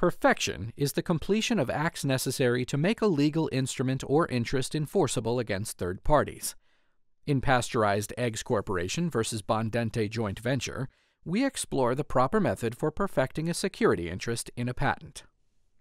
Perfection is the completion of acts necessary to make a legal instrument or interest enforceable against third parties. In Pasteurized Eggs Corporation versus Bon Dente Joint Venture, we explore the proper method for perfecting a security interest in a patent.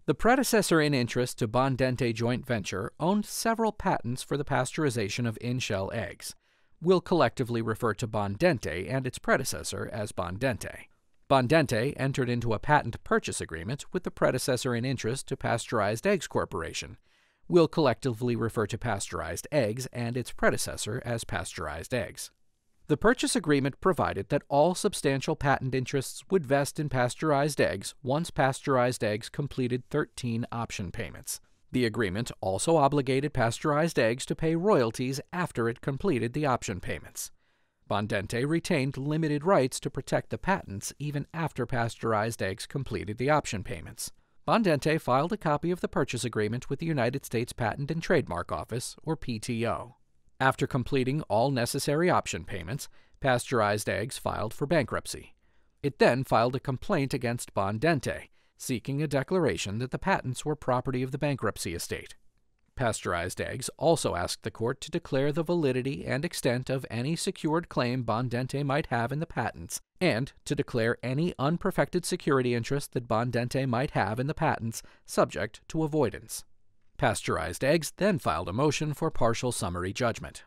The predecessor in interest to Bon Dente Joint Venture owned several patents for the pasteurization of in-shell eggs. We'll collectively refer to Bon Dente and its predecessor as Bon Dente. Bon Dente entered into a patent purchase agreement with the predecessor in interest to Pasteurized Eggs Corporation. We'll collectively refer to Pasteurized Eggs and its predecessor as Pasteurized Eggs. The purchase agreement provided that all substantial patent interests would vest in pasteurized eggs once pasteurized eggs completed 13 option payments. The agreement also obligated pasteurized eggs to pay royalties after it completed the option payments. Bon Dente retained limited rights to protect the patents even after pasteurized eggs completed the option payments. Bon Dente filed a copy of the purchase agreement with the United States Patent and Trademark Office, or PTO. After completing all necessary option payments, Pasteurized Eggs filed for bankruptcy. It then filed a complaint against Bon Dente, seeking a declaration that the patents were property of the bankruptcy estate. Pasteurized eggs also asked the court to declare the validity and extent of any secured claim Bon Dente might have in the patents, and to declare any unperfected security interest that Bon Dente might have in the patents subject to avoidance. Pasteurized Eggs then filed a motion for partial summary judgment.